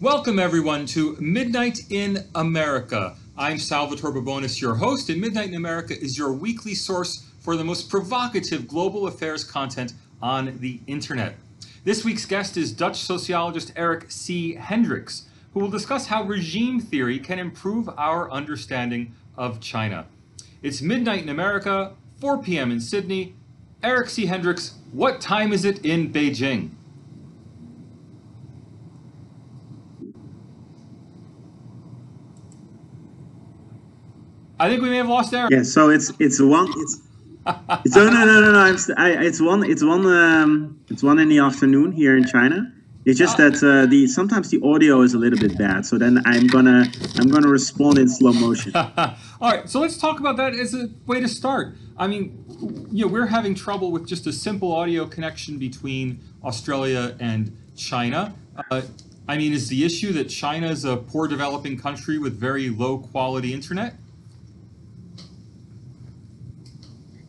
Welcome, everyone, to Midnight in America. I'm Salvatore Babones, your host, and Midnight in America is your weekly source for the most provocative global affairs content on the internet. This week's guest is Dutch sociologist Eric C. Hendriks, who will discuss how regime theory can improve our understanding of China. It's Midnight in America, 4 p.m. in Sydney. Eric C. Hendriks, what time is it in Beijing? I think we may have lost Eric. Yeah, so it's it's one it's it's oh no no no no it's I, it's one it's one um it's one in the afternoon here in China. It's just that uh, the sometimes the audio is a little bit bad. So then I'm gonna I'm gonna respond in slow motion. All right, so let's talk about that as a way to start. I mean, you know, we're having trouble with just a simple audio connection between Australia and China. Uh, I mean, is the issue that China is a poor developing country with very low quality internet?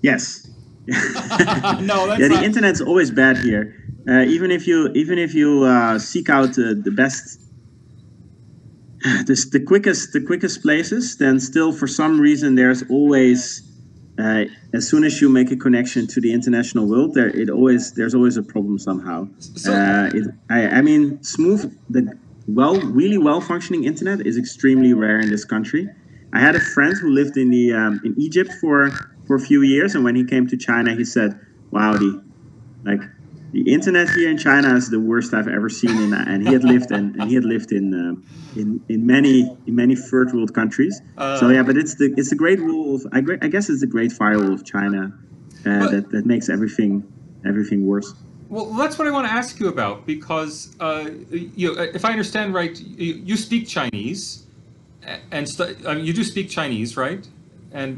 Yes. no, that's yeah. The not- internet's always bad here. Uh, even if you even if you uh, seek out uh, the best, the, the quickest the quickest places, then still for some reason there's always uh, as soon as you make a connection to the international world, there it always there's always a problem somehow. So- uh, it, I, I mean, smooth the well really well functioning internet is extremely rare in this country. I had a friend who lived in the um, in Egypt for for a few years, and when he came to China, he said, "Wow, the like the internet here in China is the worst I've ever seen." In, and he had lived in and he had lived in uh, in in many in many third world countries. so Uh. yeah, but it's the it's the great rule of I, I guess it's the great firewall of China uh, But- that that makes everything everything worse. Well, that's what I want to ask you about because, uh, you know, if I understand right, you, you speak Chinese, and stu- I mean, you do speak Chinese, right? And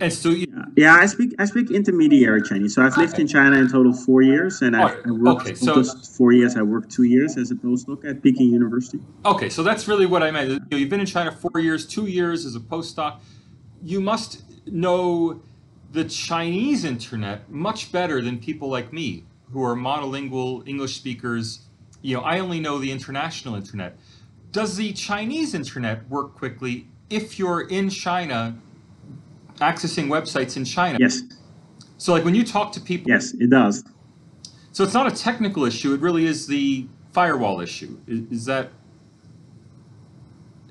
and so you, Yeah, I speak I speak intermediary Chinese. So I've lived in China in total four years, and I, I worked okay, so- those four years. I worked two years as a postdoc at Peking University. okay, so that's really what I meant. You've been in China four years, two years as a postdoc. You must know the Chinese internet much better than people like me who are monolingual English speakers. You know, I only know the international internet. Does the Chinese internet work quickly if you're in China, accessing websites in China? Yes, So, like when you talk to people, yes, it does. so it's not a technical issue. It really is the firewall issue. Is, is that?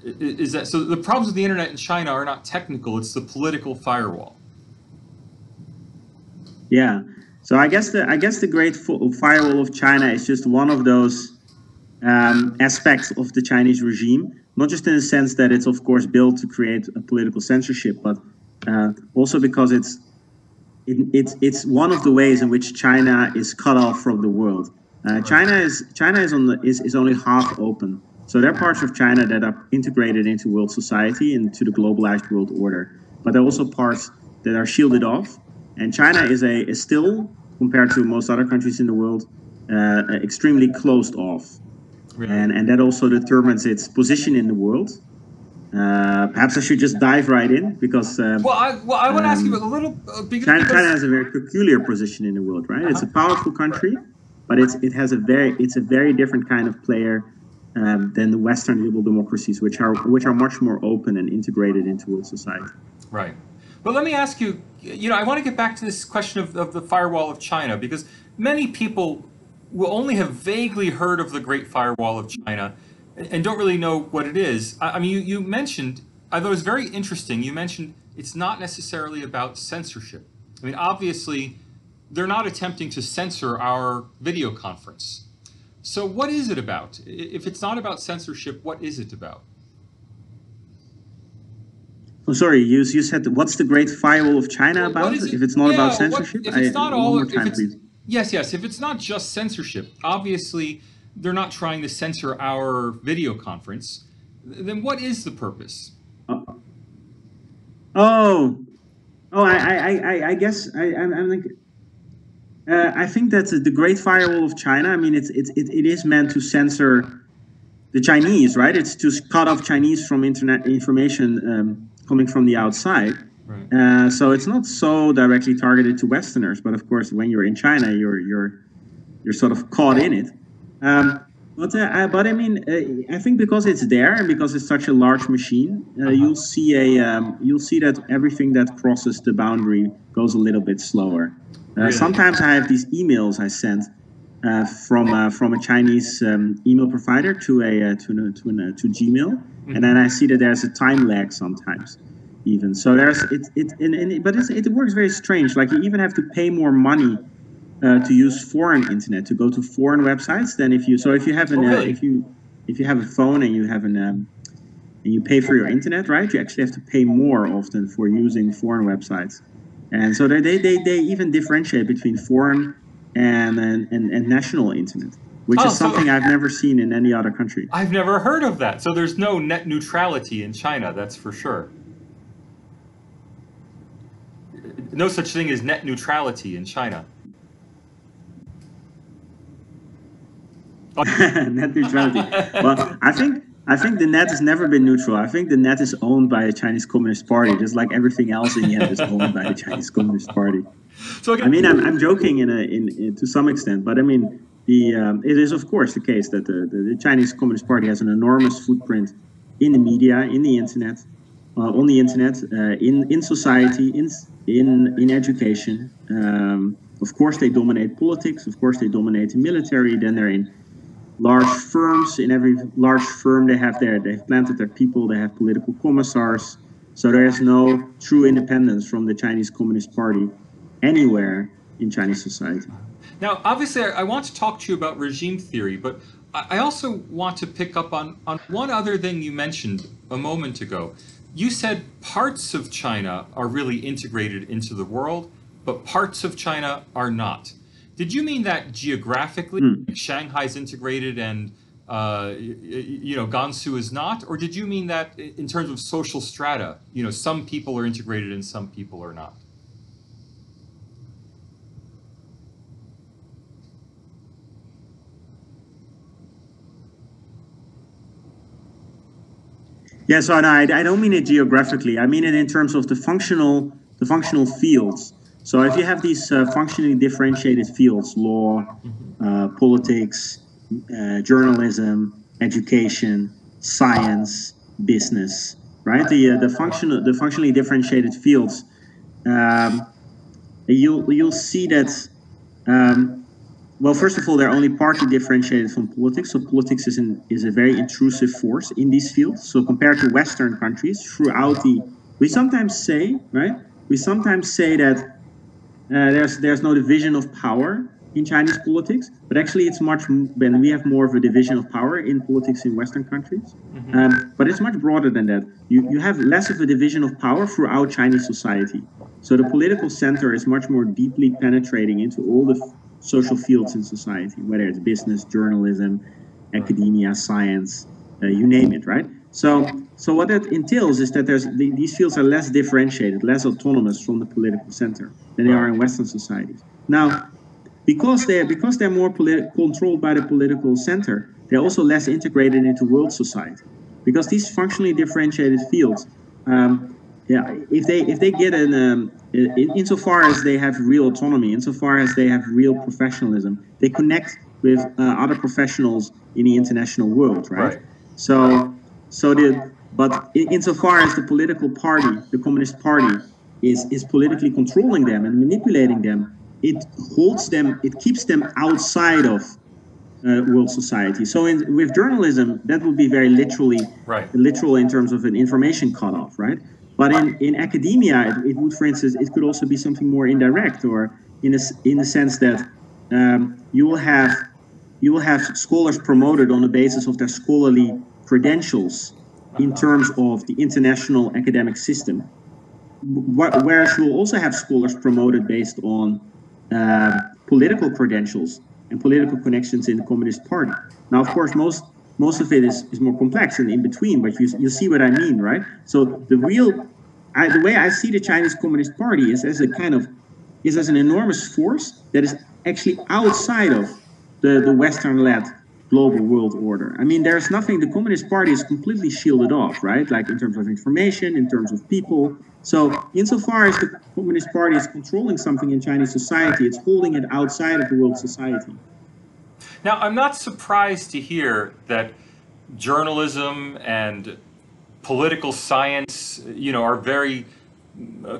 that so? The problems with the internet in China are not technical; it's the political firewall. Yeah. So I guess the I guess the Great Firewall of China is just one of those um, aspects of the Chinese regime, not just in the sense that it's of course built to create a political censorship, but uh, also because it's it, it's it's one of the ways in which China is cut off from the world. Uh, China is China is on the is, is only half open. So there are parts of China that are integrated into world society and to the globalized world order, but there are also parts that are shielded off. And China is a is still compared to most other countries in the world uh, extremely closed off, and and that also determines its position in the world. Uh, perhaps I should just dive right in because. Um, Well, I well I want to ask you Um, a little uh, because, China, China has a very peculiar position in the world, right? It's a powerful country, but it's it has a very it's a very different kind of player um, than the Western liberal democracies, which are which are much more open and integrated into world society. Right. But let me ask you, you know, I want to get back to this question of, of the firewall of China because many people will only have vaguely heard of the Great Firewall of China and, don't really know what it is. I, I mean, you, you mentioned, I thought it was very interesting, you mentioned it's not necessarily about censorship. I mean, obviously, they're not attempting to censor our video conference. So, what is it about? If it's not about censorship, what is it about? I'm oh, sorry, you you said what's the Great Firewall of China What about? it- If it's not yeah, about what- censorship, if it's I- not one all- if it's- please. Yes, yes. If it's not just censorship, obviously they're not trying to censor our video conference. Then what is the purpose? Oh, oh, I, I, I, I guess I, I'm, like, uh, I think that the Great Firewall of China. I mean, it's, it's, it, it is meant to censor the Chinese, right? It's to cut off Chinese from internet information um, coming from the outside. Right. Uh, so it's not so directly targeted to Westerners, but of course, when you're in China, you're you're you're sort of caught in it. Um, But uh, I, but I mean, uh, I think because it's there and because it's such a large machine, uh, uh-huh. you'll see a um, you'll see that everything that crosses the boundary goes a little bit slower. Uh, really? Sometimes I have these emails I send uh, from uh, from a Chinese um, email provider to a to to, to Gmail, mm-hmm. and then I see that there's a time lag sometimes, even. So there's it it, and, and but it works very strange. Like you even have to pay more money uh, to use foreign internet to go to foreign websites than if you so if you have an oh, really? uh, if you if you have a phone and you have an um, and you pay for your internet right you actually have to pay more often for using foreign websites and so they they, they, they even differentiate between foreign and and, and, and national internet which oh, is something so I've never seen in any other country. I've never heard of that. So there's no net neutrality in China, that's for sure. No such thing as net neutrality in China. net neutrality. well, I think I think the net has never been neutral. I think the net is owned by the Chinese Communist Party, just like everything else in the end is owned by the Chinese Communist Party. So I mean, I'm, I'm joking in, a, in, in to some extent, but I mean, the um, it is of course the case that the, the, the, Chinese Communist Party has an enormous footprint in the media, in the internet, uh, on the internet, uh, in in society, in in in education. Um, of course, they dominate politics. Of course, they dominate the military. Then they're in large firms. In every large firm, they have their they've planted their people. They have political commissars. So there is no true independence from the Chinese Communist Party anywhere in Chinese society. Now, obviously, I want to talk to you about regime theory, but I also want to pick up on, on one other thing you mentioned a moment ago. You said parts of China are really integrated into the world, but parts of China are not. Did you mean that geographically, mm. Shanghai's integrated and uh, you know Gansu is not, or did you mean that in terms of social strata, you know, some people are integrated and some people are not? Yeah, so no, I, I don't mean it geographically. I mean it in terms of the functional the functional fields. So if you have these uh, functionally differentiated fields, law, uh, politics, uh, journalism, education, science, business, right? The uh, the functional the functionally differentiated fields, um, you'll you'll see that. Um, well, first of all, they're only partly differentiated from politics. So politics is an, is a very intrusive force in these fields. So compared to Western countries, throughout the we sometimes say right we sometimes say that uh, there's there's no division of power in Chinese politics, but actually it's much when we have more of a division of power in politics in Western countries. Mm-hmm. Um, but it's much broader than that. You you have less of a division of power throughout Chinese society. So the political center is much more deeply penetrating into all the f- social fields in society, whether it's business, journalism, academia, science, uh, you name it, right? So, so what that entails is that there's the, these fields are less differentiated, less autonomous from the political center than they are in Western societies. Now, because they're because they're more controlled by the political center, they're also less integrated into world society. Because these functionally differentiated fields, um, yeah, if they if they get an um, in, insofar as they have real autonomy, insofar as they have real professionalism, they connect with uh, other professionals in the international world, right? right. So so the but insofar as the political party, the Communist Party, is is politically controlling them and manipulating them, it holds them, it keeps them outside of uh, world society. So in, with journalism, that would be very literally right. literal in terms of an information cutoff, right? But in, in academia, it, it, would, for instance, it could also be something more indirect, or in a, in the sense that um, you will have you will have scholars promoted on the basis of their scholarly credentials in terms of the international academic system. Whereas you'll also have scholars promoted based on uh, political credentials and political connections in the Communist Party. Now, of course, most most of it is, is more complex and in between, but you, you see what I mean, right? So the real, I, the way I see the Chinese Communist Party is as a kind of, is as an enormous force that is actually outside of the, the Western-led global world order. I mean, there's nothing, the Communist Party is completely shielded off, right? Like in terms of information, in terms of people. So, insofar as the Communist Party is controlling something in Chinese society, it's holding it outside of the world society. Now, I'm not surprised to hear that journalism and political science, you know, are very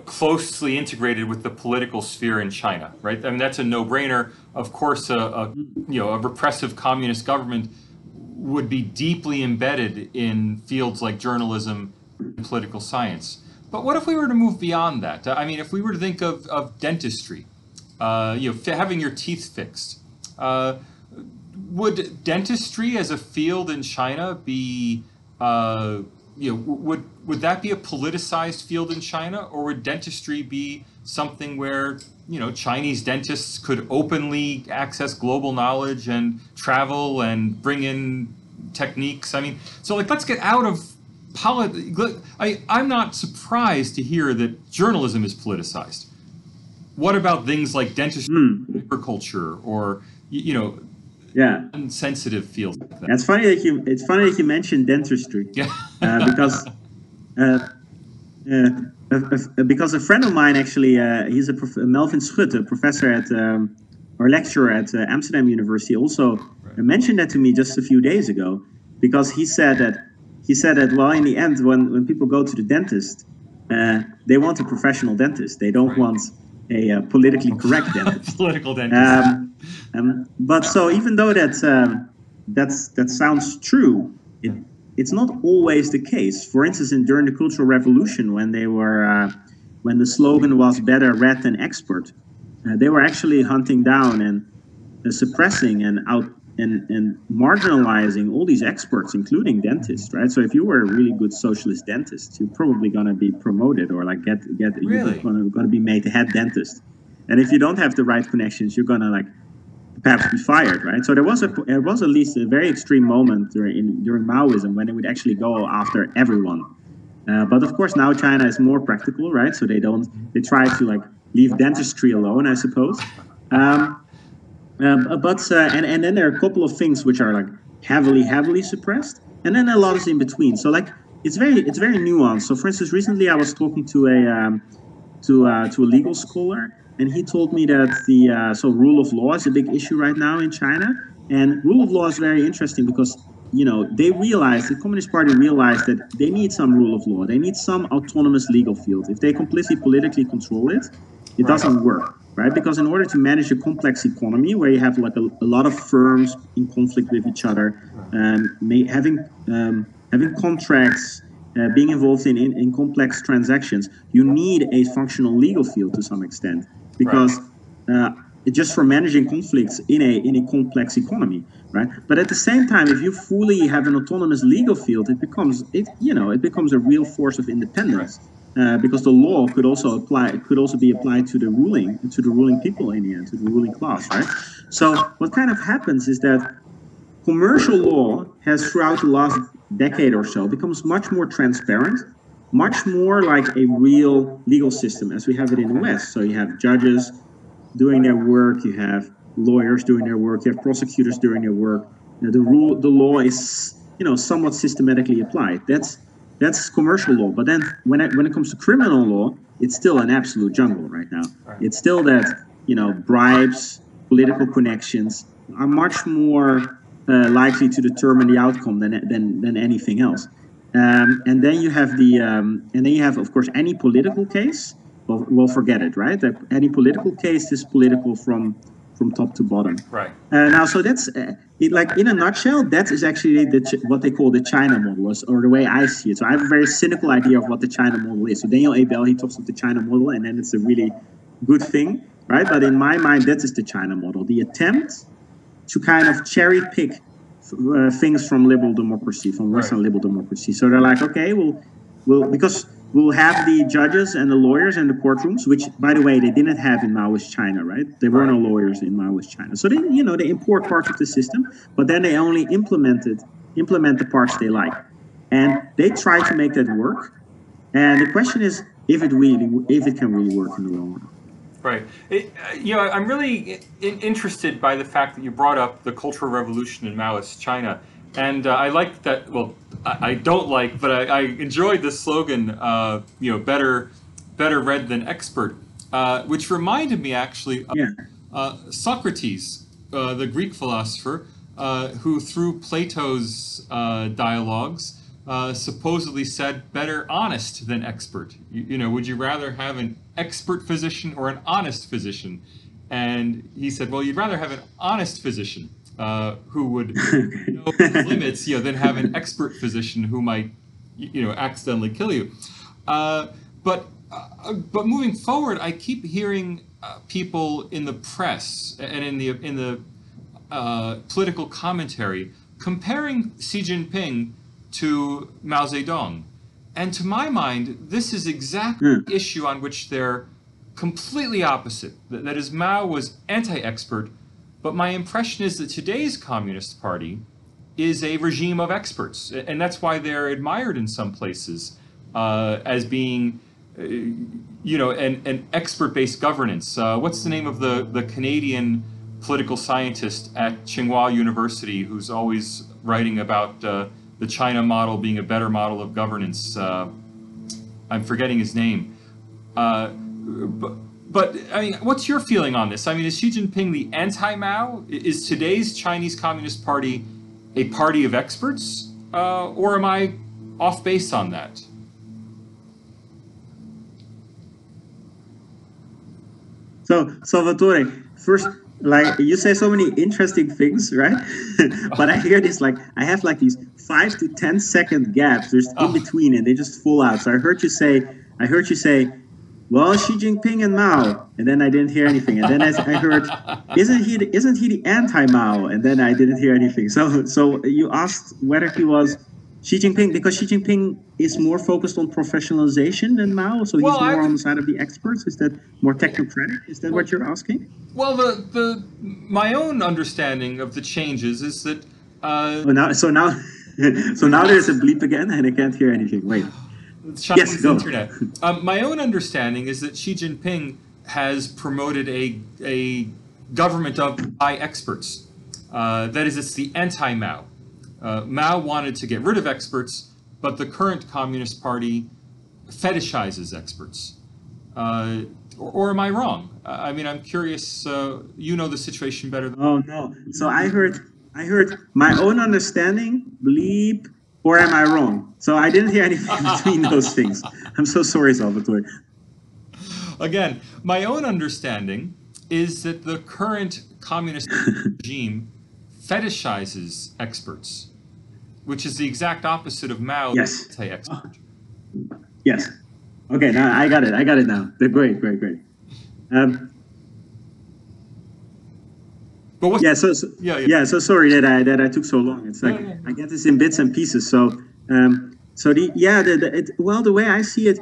closely integrated with the political sphere in China, right? I mean, that's a no-brainer. Of course, a, a you know a repressive communist government would be deeply embedded in fields like journalism and political science. But what if we were to move beyond that? I mean, if we were to think of, of dentistry, uh, you know, having your teeth fixed, uh, would dentistry as a field in China be, uh, you know, would would that be a politicized field in China, or would dentistry be something where you know Chinese dentists could openly access global knowledge and travel and bring in techniques? I mean, so like let's get out of politics. I I'm not surprised to hear that journalism is politicized. What about things like dentistry, mm. agriculture, or you know yeah sensitive fields like that. it's funny that you it's funny that you mentioned dentistry yeah uh, because because a friend of mine actually uh, he's a prof- Melvin Schutte, a professor at um, or lecturer at uh, Amsterdam University also mentioned that to me just a few days ago because he said that he said that well in the end when when people go to the dentist uh, they want a professional dentist they don't right. want a uh, politically correct dentist. Political dentist. Um, um, but so even though that um, that's that sounds true, it, it's not always the case. For instance, in, during the Cultural Revolution, when they were uh, when the slogan was "Better red than expert," uh, they were actually hunting down and uh, suppressing and out and, and marginalizing all these experts, including dentists, right? So if you were a really good socialist dentist, you're probably gonna be promoted or like get get really? you're gonna, gonna be made the head dentist. And if you don't have the right connections, you're gonna like perhaps be fired, right? So there was a there was at least a very extreme moment during during Maoism when they would actually go after everyone. Uh, but of course now China is more practical, right? So they don't they try to like leave dentistry alone, I suppose. Um, uh, but uh, and and then there are a couple of things which are like heavily heavily suppressed, and then a lot is in between. So like it's very it's very nuanced. So for instance, recently I was talking to a um, to uh, to a legal scholar, and he told me that the uh, so rule of law is a big issue right now in China, and rule of law is very interesting because you know they realized the Communist Party realized that they need some rule of law, they need some autonomous legal field. If they completely politically control it, it doesn't work right? Because in order to manage a complex economy where you have like a, a lot of firms in conflict with each other, um, may, having um, having contracts, uh, being involved in, in, in, complex transactions, you need a functional legal field to some extent because uh, just for managing conflicts in a in a complex economy, right? But at the same time, if you fully have an autonomous legal field, it becomes it you know it becomes a real force of independence. Uh, because the law could also apply could also be applied to the ruling to the ruling people in the end to the ruling class right so what kind of happens is that commercial law has throughout the last decade or so becomes much more transparent much more like a real legal system as we have it in the west so you have judges doing their work you have lawyers doing their work you have prosecutors doing their work you know, the rule the law is you know somewhat systematically applied that's that's commercial law. But then when it, when it comes to criminal law, it's still an absolute jungle right now. It's still that you know bribes, political connections are much more uh, likely to determine the outcome than than than anything else. Um, and then you have the um, and then you have of course any political case. Well, we'll forget it, right? That any political case is political from from top to bottom. Right. Uh, now, so that's uh, it, like in a nutshell, that is actually the, what they call the China model, or the way I see it. So I have a very cynical idea of what the China model is. So Daniel A. Bell, he talks of the China model, and then it's a really good thing, right? But in my mind, that is the China model. The attempt to kind of cherry pick uh, things from liberal democracy, from Western right. liberal democracy. So they're like, okay, well, well, because we'll have the judges and the lawyers and the courtrooms, which, by the way, they didn't have in Maoist China, right? There were no lawyers in Maoist China. So they, you know, they import parts of the system, but then they only implemented implement the parts they like, and they try to make that work. And the question is if it really, if it can really work in the long run. Right. It, uh, you know, I'm really interested by the fact that you brought up the Cultural Revolution in Maoist China and uh, I like that. Well, I, I don't like, but I, I enjoyed the slogan. Uh, you know, better, better red than expert, uh, which reminded me actually of yeah. Uh, Socrates, uh, the Greek philosopher, uh, who, through Plato's uh, dialogues, uh, supposedly said better honest than expert. You, you, know, would you rather have an expert physician or an honest physician? And he said, well, you'd rather have an honest physician uh, who would know the limits, you know, than have an expert physician who might, you know, accidentally kill you. Uh, but uh, but moving forward, I keep hearing uh, people in the press and in the in the uh, political commentary comparing Xi Jinping to Mao Zedong. And to my mind, this is exactly mm. the issue on which they're completely opposite. That is, Mao was anti expert, but my impression is that today's Communist Party is a regime of experts. And that's why they're admired in some places uh, as being. Uh, you know, an, an expert-based governance. Uh, what's the name of the, the Canadian political scientist at Tsinghua University who's always writing about uh, the China model being a better model of governance. Uh, I'm forgetting his name. Uh, but, but, I mean, what's your feeling on this? I mean, is Xi Jinping the anti-Mao? Is today's Chinese Communist Party a party of experts, uh, or am I off base on that? So, Salvatore, first, like you say so many interesting things, right? but I hear this like I have like these five to ten second gaps. There's in oh. between, and they just fall out. So I heard you say, I heard you say, well, Xi Jinping and Mao, and then I didn't hear anything. And then I, I heard, isn't he the, isn't he the anti-Mao? And then I didn't hear anything. So so you asked whether he was Xi Jinping, because Xi Jinping is more focused on professionalization than Mao, so he's well, more I, on the side of the experts. Is that more technocratic? Is that well, what you're asking? Well, the the my own understanding of the changes is that. Uh, oh, now, so now, so now there's a bleep again, and I can't hear anything. Wait. Yes, go. internet. Um, my own understanding is that Xi Jinping has promoted a a government of by experts. Uh, that is, it's the anti-Mao. Uh, Mao wanted to get rid of experts, but the current Communist Party fetishizes experts. Uh, or, or, am I wrong? I mean, I'm curious. Uh, you know the situation better than. Oh no! So I heard, I heard my own understanding. Bleep. Or am I wrong? So I didn't hear anything between those things. I'm so sorry, Salvatore. Again, my own understanding is that the current communist regime fetishizes experts which is the exact opposite of Mao. Yes. Anti-expert. Yes. Okay, now I got it. I got it now. Great, great, great. Um, but what? Yeah. So, so yeah, yeah, yeah, So sorry that I that I took so long. It's like yeah. I get this in bits and pieces. So um, so the yeah the, the it, well the way I see it.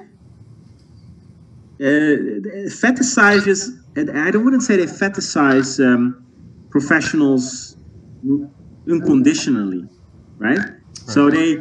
Uh, fetishizes, I don't wouldn't say they fetishize um, professionals unconditionally right? right? So they,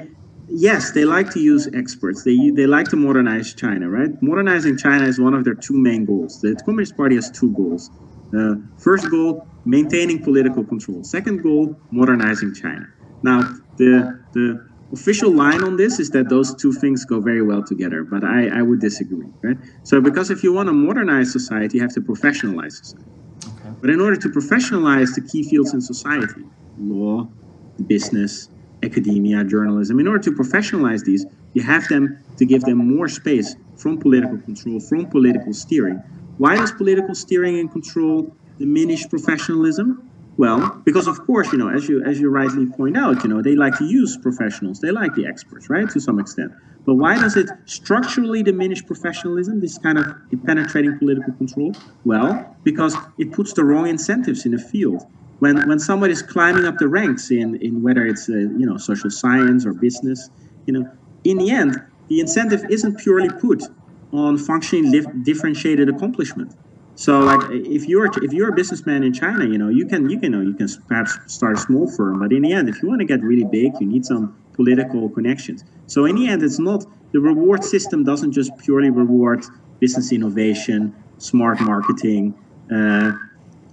yes, they like to use experts. They they like to modernize China, right? Modernizing China is one of their two main goals. The Communist Party has two goals. Uh, first goal, maintaining political control. Second goal, modernizing China. Now, the the official line on this is that those two things go very well together, but I, I would disagree, right? So, because if you want to modernize society, you have to professionalize society. Okay. But in order to professionalize the key fields in society, law, business, academia, journalism. In order to professionalize these, you have them to give them more space from political control, from political steering. Why does political steering and control diminish professionalism? Well, because of course, you know, as you as you rightly point out, you know, they like to use professionals, they like the experts, right, to some extent. But why does it structurally diminish professionalism, this kind of penetrating political control? Well, because it puts the wrong incentives in the field when when somebody is climbing up the ranks in in whether it's uh, you know social science or business, you know, in the end, the incentive isn't purely put on functioning differentiated accomplishment. So like if you're if you're a businessman in China, you know you can you can you, know, you can perhaps start a small firm, but in the end, if you want to get really big, you need some political connections. So in the end, it's not the reward system doesn't just purely reward business innovation, smart marketing, uh, uh,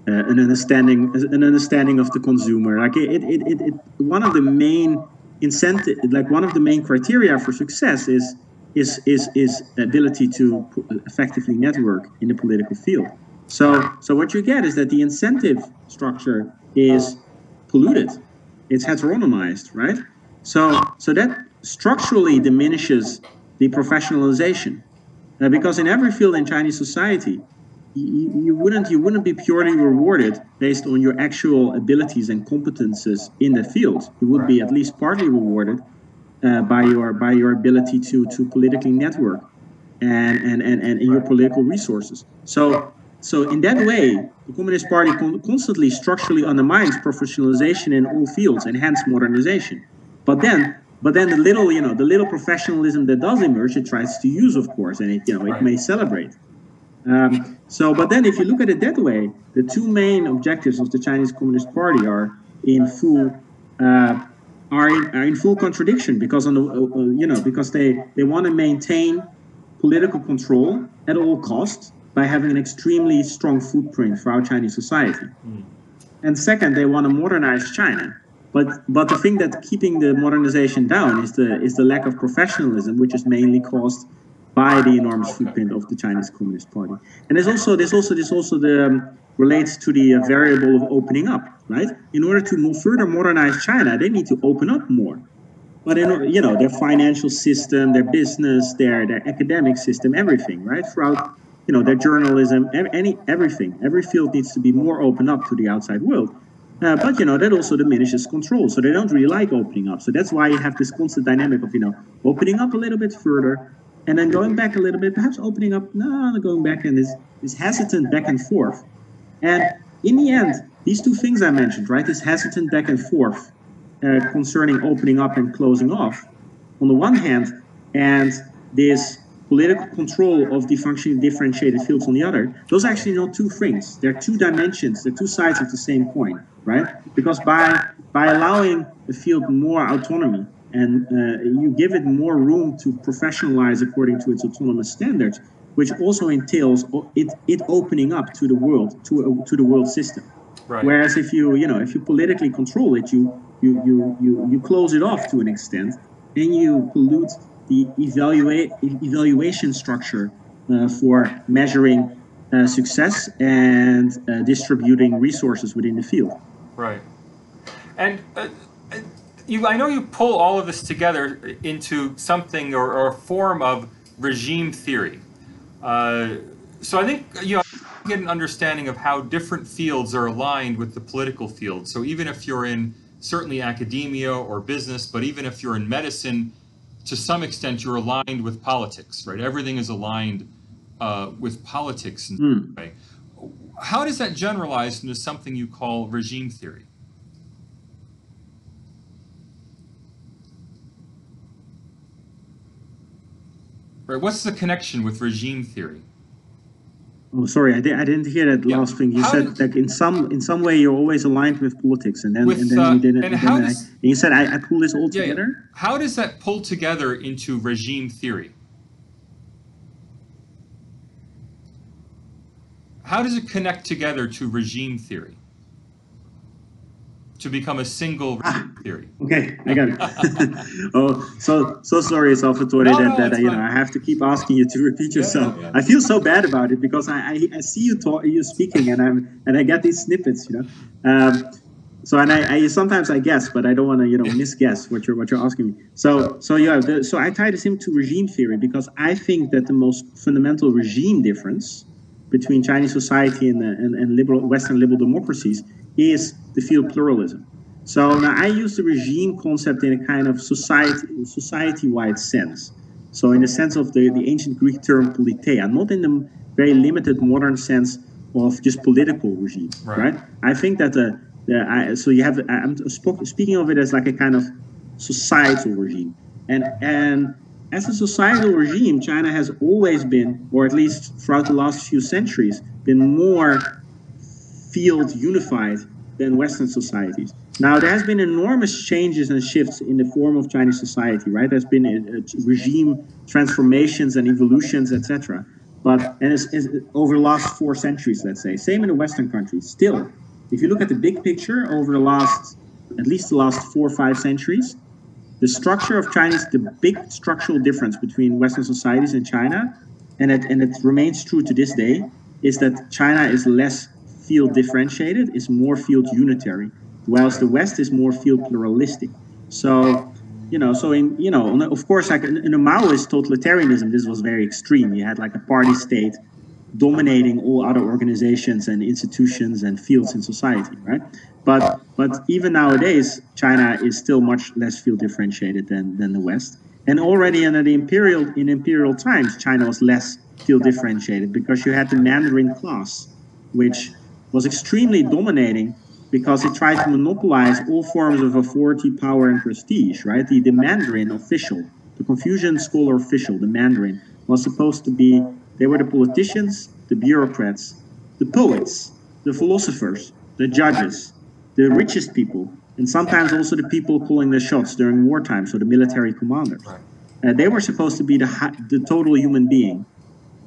an understanding an understanding of the consumer. Like it, it, it, it, one of the main incentive, like one of the main criteria for success is is is is ability to effectively network in the political field. So so what you get is that the incentive structure is polluted it's heteronomized, right? So, so that structurally diminishes the professionalization. Uh, because in every field in Chinese society, you, you, wouldn't you wouldn't be purely rewarded based on your actual abilities and competences in the field. You would be at least partly rewarded uh, by your by your ability to to politically network and and, and, and your political resources. So so in that way, the Communist Party con constantly structurally undermines professionalization in all fields and hence modernization. But then but then the little, you know, the little professionalism that does emerge, it tries to use, of course, and it, you know, it may celebrate. Um, so, but then if you look at it that way, the two main objectives of the Chinese Communist Party are in full uh, are, in, are in full contradiction because on the uh, uh you know because they they want to maintain political control at all costs by having an extremely strong footprint for our Chinese society. Mm. And second, they want to modernize China. But but the thing that keeping the modernization down is the is the lack of professionalism, which is mainly caused by the enormous footprint of the Chinese Communist Party. And there's also there's also this also the um, relates to the uh, variable of opening up, right? In order to move further modernize China, they need to open up more. But in you know their financial system, their business, their their academic system, everything, right? Throughout you know their journalism, any everything, every field needs to be more open up to the outside world. Uh, but you know that also diminishes control, so they don't really like opening up. So that's why you have this constant dynamic of you know opening up a little bit further, and then going back a little bit, perhaps opening up, no, going back, and this, this hesitant back and forth. And in the end, these two things I mentioned, right, this hesitant back and forth uh, concerning opening up and closing off, on the one hand, and this political control of the functioning differentiated fields on the other, those are actually not two things. They're two dimensions, they're two sides of the same coin, right? Because by by allowing the field more autonomy, and uh, you give it more room to professionalize according to its autonomous standards, which also entails it, it opening up to the world, to, to the world system. Right. Whereas if you, you know, if you politically control it, you, you, you, you, you close it off to an extent, then you pollute the evaluate, evaluation structure uh, for measuring uh, success and uh, distributing resources within the field. Right. And uh, you, I know you pull all of this together into something or, or a form of regime theory. Uh, so I think you know get an understanding of how different fields are aligned with the political field. So even if you're in certainly academia or business, but even if you're in medicine, to some extent you're aligned with politics, right? Everything is aligned uh, with politics. Mm. Right? How does that generalize into something you call regime theory? Right. What's the connection with regime theory? Oh, sorry, I, did, I didn't hear that yeah. last thing. You how said did, that in some in some way you're always aligned with politics, and then with, and then uh, you didn't. And, and, does, I, and you said I, I pull this all yeah, together. Yeah. How does that pull together into regime theory? How does it connect together to regime theory? To become a single ah, theory. Okay, I got it. oh, so so sorry, Salvatore, no, that, no, that you know I have to keep asking you to repeat yourself. Yeah, yeah, yeah. I feel so bad about it because I, I, I, see you talk, you speaking, and I'm and I get these snippets, you know. Um, so and I, I, sometimes I guess, but I don't want to you know misguess what you're what you're asking me. So so yeah, the, so I tie this into regime theory because I think that the most fundamental regime difference between Chinese society and, and, and liberal Western liberal democracies is the field pluralism. So now I use the regime concept in a kind of society society-wide sense. So in the sense of the, the ancient Greek term politeia, not in the very limited modern sense of just political regime, right? right? I think that the, the I, so you have I'm speaking of it as like a kind of societal regime, and and as a societal regime, China has always been, or at least throughout the last few centuries, been more field unified than Western societies. Now, there has been enormous changes and shifts in the form of Chinese society, right? There's been a, a regime transformations and evolutions, etc. But and it's, it's over the last four centuries, let's say. Same in the Western countries. Still, if you look at the big picture over the last, at least the last four or five centuries, the structure of Chinese, the big structural difference between Western societies and China, and it, and it remains true to this day, is that China is less field differentiated, is more field unitary. whilst the West is more field pluralistic. So, you know, so in you know, of course, like in, in a Maoist totalitarianism, this was very extreme. You had like a party state dominating all other organizations and institutions and fields in society, right? But but even nowadays, China is still much less field differentiated than, than the West. And already under the imperial in imperial times, China was less field differentiated because you had the Mandarin class, which was extremely dominating because it tried to monopolize all forms of authority, power, and prestige, right? The, the Mandarin official, the Confucian scholar official, the Mandarin, was supposed to be they were the politicians, the bureaucrats, the poets, the philosophers, the judges, the richest people, and sometimes also the people calling the shots during wartime, so the military commanders. Uh, they were supposed to be the, the total human being.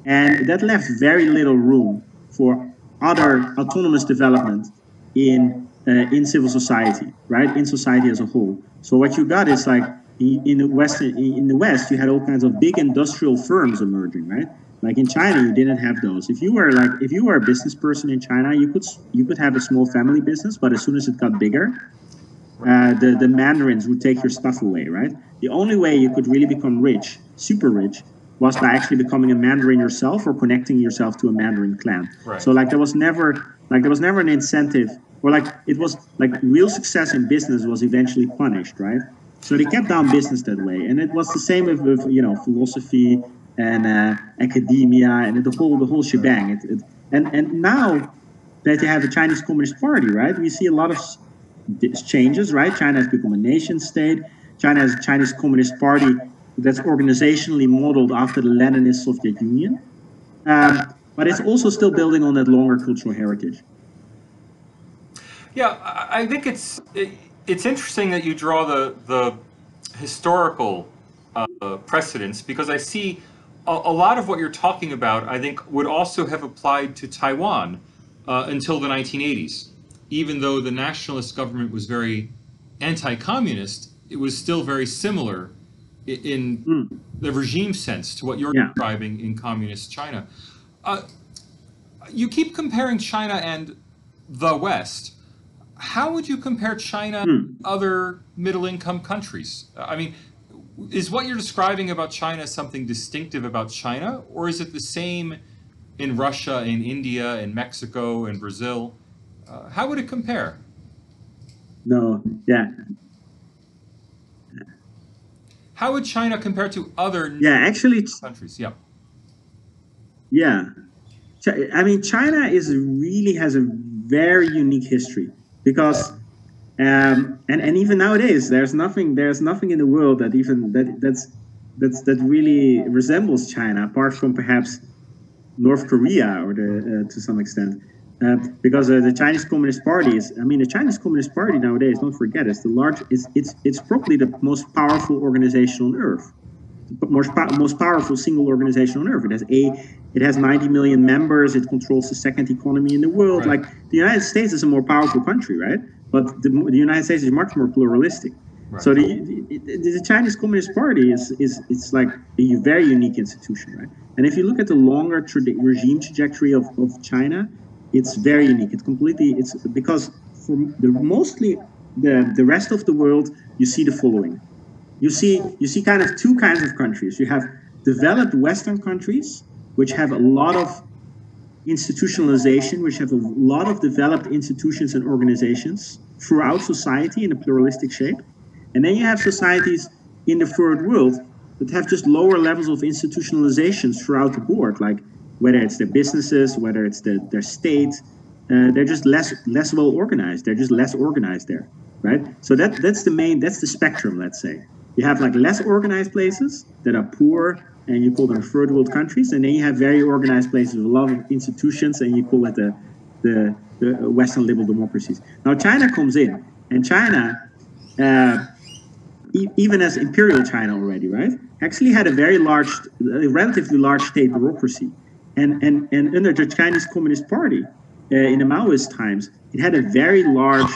And that left very little room for other autonomous development in, uh, in civil society, right? In society as a whole. So what you got is like in the West, in the West, you had all kinds of big industrial firms emerging, right? Like in China, you didn't have those. If you were like if you were a business person in China, you could you could have a small family business, but as soon as it got bigger, uh, the the mandarins would take your stuff away, right? The only way you could really become rich, super rich, was by actually becoming a mandarin yourself or connecting yourself to a mandarin clan. Right. So like there was never like there was never an incentive or like it was like real success in business was eventually punished, right? So they kept down business that way, and it was the same with, with you know philosophy and uh, academia and the whole the whole shebang. It, it, and and now that you have a Chinese Communist Party, right? We see a lot of changes, right? China has become a nation state. China has a Chinese Communist Party that's organizationally modeled after the Leninist Soviet Union, um, but it's also still building on that longer cultural heritage. Yeah, I think it's it, it's interesting that you draw the the historical uh, precedents because I see a, a, lot of what you're talking about, I think, would also have applied to Taiwan uh, until the 1980s. Even though the nationalist government was very anti communist, it was still very similar in, mm. the regime sense to what you're yeah. describing in communist China. Uh, you keep comparing China and the West. How would you compare China mm. other middle income countries? I mean, is what you're describing about China something distinctive about China, or is it the same in Russia, in India, in Mexico, in Brazil? Uh, how would it compare? No, yeah. How would China compare to other yeah actually countries? Yeah. Yeah, I mean China is really has a very unique history because um, and and even nowadays, there's nothing there's nothing in the world that even that that's that's that really resembles China, apart from perhaps North Korea or the, uh, to some extent. Uh, because uh, the Chinese Communist Party is, I mean, the Chinese Communist Party nowadays, don't forget, it's the large, it's it's it's probably the most powerful organization on earth, the most most powerful single organization on earth. It has a, it has 90 million members. It controls the second economy in the world. Right. Like the United States is a more powerful country, right? But the, the United States is much more pluralistic. Right. So the, the, the, Chinese Communist Party is, is it's like a very unique institution, right? And if you look at the longer tra- regime trajectory of, of China, it's very unique. It's completely it's because for the mostly the the rest of the world, you see the following. You see you see kind of two kinds of countries. You have developed Western countries, which have a lot of institutionalization, which have a lot of developed institutions and organizations throughout society in a pluralistic shape. And then you have societies in the third world that have just lower levels of institutionalizations throughout the board, like whether it's their businesses, whether it's the, their state, uh, they're just less less well organized. They're just less organized there, right? So that that's the main that's the spectrum. Let's say you have like less organized places that are poor and you call them third world countries, and then you have very organized places with a lot of institutions, and you call it the the, the Western liberal democracies. Now China comes in, and China, uh, even as imperial China already, right, actually had a very large, a relatively large state bureaucracy, and and and under the Chinese Communist Party uh, in the Maoist times, it had a very large,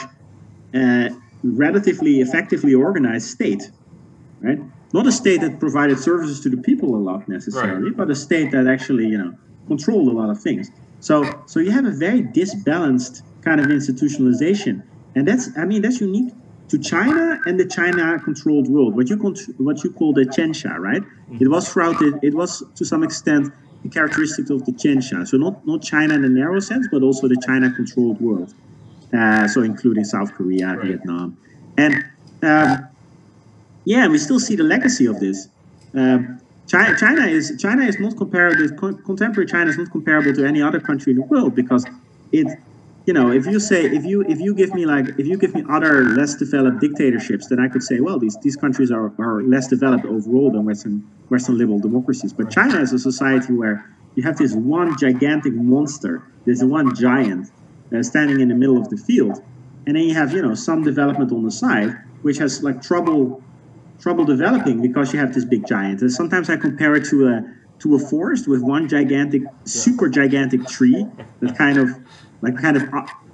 uh, relatively effectively organized state, right? not a state that provided services to the people a lot necessarily, right. but a state that actually you know controlled a lot of things. So so you have a very disbalanced kind of institutionalization, and that's I mean that's unique to China and the China-controlled world. What you what you call the Tianxia, right? Mm-hmm. It was throughout it. It was to some extent the characteristic of the Tianxia. So not not China in a narrow sense, but also the China-controlled world. Uh, so including South Korea, right. Vietnam, and um, yeah, we still see the legacy of this. Um, China, China, is China is not comparable. Contemporary China is not comparable to any other country in the world because it, you know, if you say if you if you give me like if you give me other less developed dictatorships, then I could say, well, these these countries are, are less developed overall than Western Western liberal democracies. But China is a society where you have this one gigantic monster, there's one giant uh, standing in the middle of the field, and then you have you know some development on the side which has like trouble trouble developing because you have this big giant. And sometimes I compare it to a to a forest with one gigantic, super gigantic tree that kind of like kind of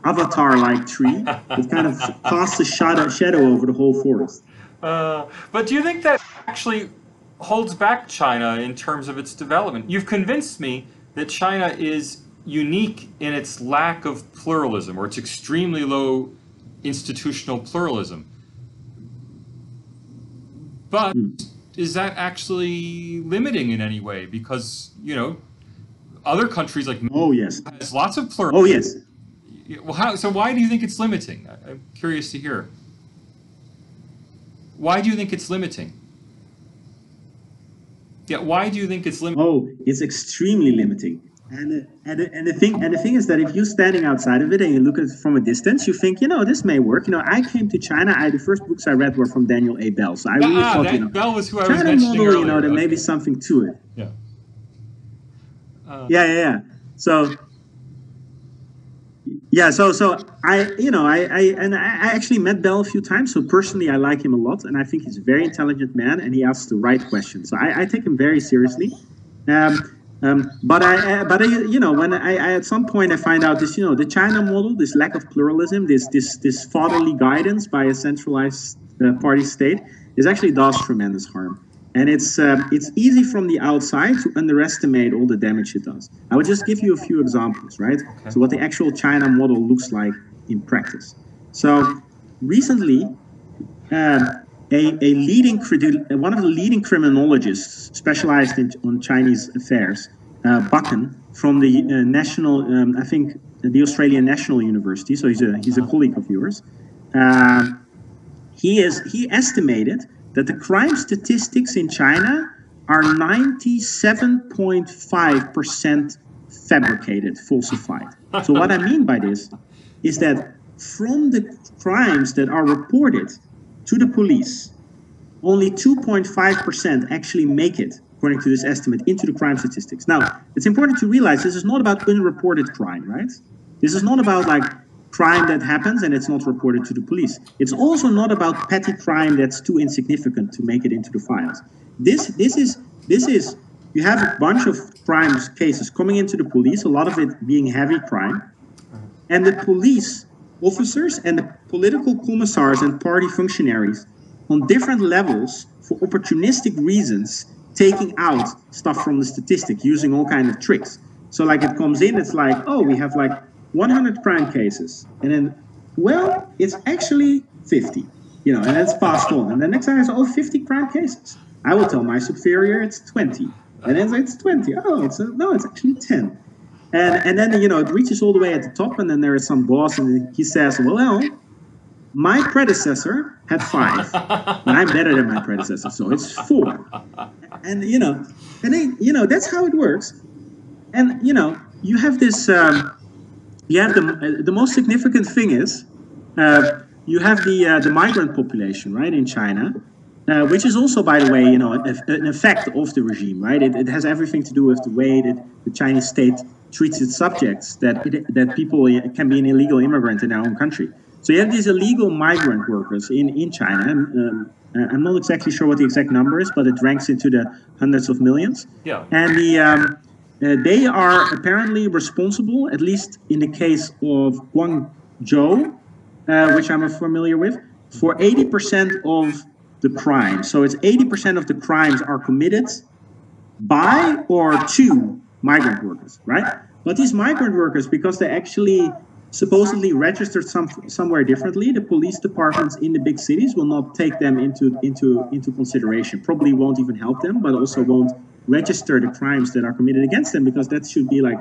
avatar-like tree that kind of casts a shadow, shadow over the whole forest. Uh, but do you think that actually holds back China in terms of its development? You've convinced me that China is unique in its lack of pluralism or its extremely low institutional pluralism. But mm. is that actually limiting in any way? Because, you know, other countries like oh yes has lots of pluralism. Oh yes. Well, how, so why do you think it's limiting? I'm curious to hear. Why do you think it's limiting? Yeah, why do you think it's limiting? Oh, it's extremely limiting. And, and, and the thing and the thing is that if you're standing outside of it and you look at it from a distance, you think, you know, this may work. You know, I came to China. I the first books I read were from Daniel A. Bell, so I really ah, thought, you know, Bell was who I China was mentioning model, earlier. you know, there okay. may be something to it. Yeah. Uh, yeah, yeah, yeah. So yeah, so so I you know I, I and I actually met Bell a few times. So personally, I like him a lot, and I think he's a very intelligent man, and he asks the right questions. So I, I take him very seriously. Um, um, but I, but I, you know, when I, I, at some point I find out this, you know, the China model, this lack of pluralism, this this this fatherly guidance by a centralized uh, party state, is actually does tremendous harm, and it's um, it's easy from the outside to underestimate all the damage it does. I will just give you a few examples, right? Okay. So what the actual China model looks like in practice. So recently. Um, a, a leading one of the leading criminologists specialized in on Chinese affairs, uh, Bakken, from the uh, national, um, I think, the Australian National University. So he's a he's a colleague of yours. Uh, he is he estimated that the crime statistics in China are 97.5 percent fabricated, falsified. So what I mean by this is that from the crimes that are reported to the police, only 2.5% actually make it, according to this estimate, into the crime statistics. Now, it's important to realize this is not about unreported crime, right? This is not about like crime that happens and it's not reported to the police. It's also not about petty crime that's too insignificant to make it into the files. This this is this is you have a bunch of crimes cases coming into the police, a lot of it being heavy crime, and the police officers and the political commissars and party functionaries on different levels for opportunistic reasons taking out stuff from the statistic using all kind of tricks so like it comes in it's like oh we have like 100 crime cases and then well it's actually 50 you know and it's passed on and the next time it's oh 50 crime cases i will tell my superior it's 20 and then it's 20 oh it's a, no it's actually 10 and and then you know it reaches all the way at the top, and then there is some boss, and he says, "Well, my predecessor had five, and I'm better than my predecessor, so it's four. And you know, and then you know that's how it works. And you know, you have this. Um, you have the the most significant thing is uh, you have the uh, the migrant population, right, in China. Uh, which is also, by the way, you know, an effect of the regime, right? It, it has everything to do with the way that the Chinese state treats its subjects that it, that people can be an illegal immigrant in their own country. So you have these illegal migrant workers in in China. Um, uh, I'm not exactly sure what the exact number is, but it ranks into the hundreds of millions. Yeah. And the um, uh, they are apparently responsible, at least in the case of Guangzhou, uh, which I'm familiar with, for 80% of the crimes. So it's 80% of the crimes are committed by or to migrant workers, right? But these migrant workers, because they actually supposedly registered some somewhere differently. The police departments in the big cities will not take them into into into consideration. Probably won't even help them, but also won't register the crimes that are committed against them because that should be like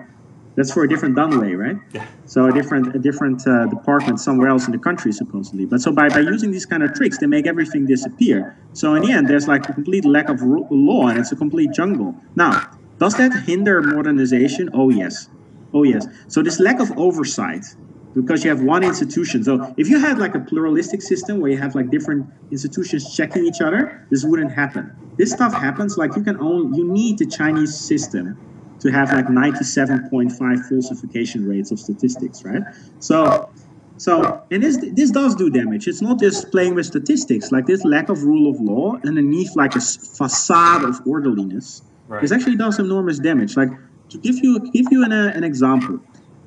that's for a different danwei, right? Yeah. So a different a different uh, department somewhere else in the country supposedly. But so by, by using these kind of tricks, they make everything disappear. So in the end, there's like a complete lack of law and it's a complete jungle. Now, does that hinder modernization? Oh yes, oh yes. So this lack of oversight because you have one institution. So if you had like a pluralistic system where you have like different institutions checking each other, this wouldn't happen. This stuff happens like you can own. You need the Chinese system to have like 97.5 falsification rates of statistics, right? So, so and this this does do damage. It's not just playing with statistics. Like this lack of rule of law underneath like a facade of orderliness, right. this actually does enormous damage. Like to give you give you an, uh, an example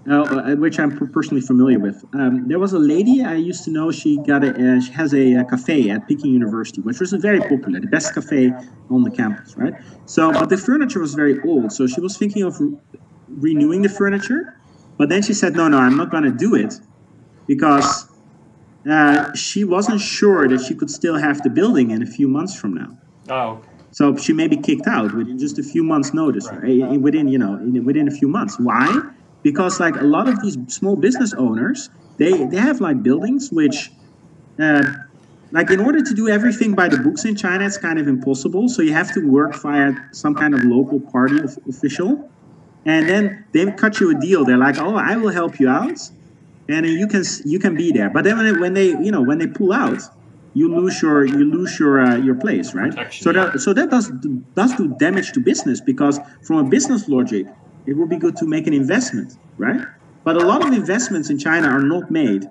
uh, which I'm personally familiar with. Um, there was a lady I used to know. She got a uh, she has a, a, cafe at Peking University, which was very popular, the best cafe on the campus, right? So, but the furniture was very old, so she was thinking of re- renewing the furniture, but then she said, "No, no, I'm not going to do it," because uh, she wasn't sure that she could still have the building in a few months from now. Oh. Okay. So she may be kicked out within just a few months' notice, right. right? Within you know, within a few months. Why? Because like a lot of these small business owners they they have like buildings which uh, like in order to do everything by the books in china it's kind of impossible. So you have to work via some kind of local party of, official. And then they cut you a deal. They're like oh i will help you out. And you can you can be there. But then when, when they you know when they pull out you lose your you lose your uh, your place right? Protection, so that so that does does do damage to business because from a business logic it would be good to make an investment, right? But a lot of investments in China are not made.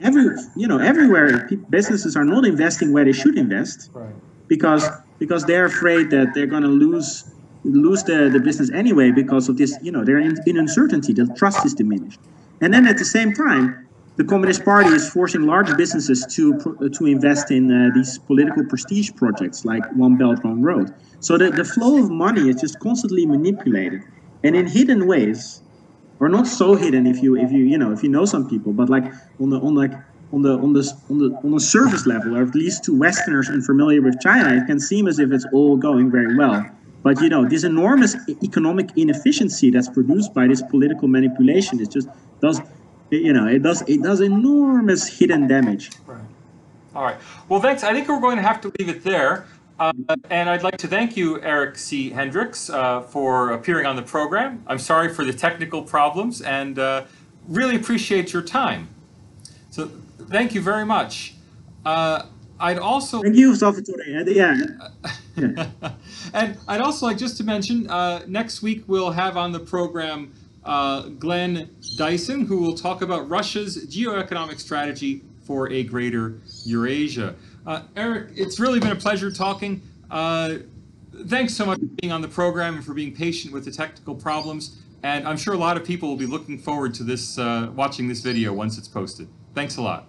Every you know everywhere businesses are not investing where they should invest right. because because they're afraid that they're going to lose lose the, the business anyway because of this you know they're in, in uncertainty the trust is diminished and then at the same time the communist party is forcing large businesses to to invest in uh, these political prestige projects like one belt one road so the, the flow of money is just constantly manipulated and in hidden ways or not so hidden if you if you you know if you know some people but like on the on like on the on the on the on the surface level or at least to westerners unfamiliar with china it can seem as if it's all going very well. But you know this enormous economic inefficiency that's produced by this political manipulation it just does you know it does it does enormous hidden damage. Right. All right. Well thanks. I think we're going to have to leave it there uh, and I'd like to thank you, Eric C. Hendriks, uh, for appearing on the program. I'm sorry for the technical problems and uh, really appreciate your time. So thank you very much. Uh, I'd also thank you, Salvatore. Yeah. and I'd also like just to mention uh, next week we'll have on the program uh, Glenn Diesen, who will talk about Russia's geoeconomic strategy for a greater Eurasia. Uh, Eric, it's really been a pleasure talking. Uh, thanks so much for being on the program and for being patient with the technical problems. And I'm sure a lot of people will be looking forward to this, uh, watching this video once it's posted. Thanks a lot.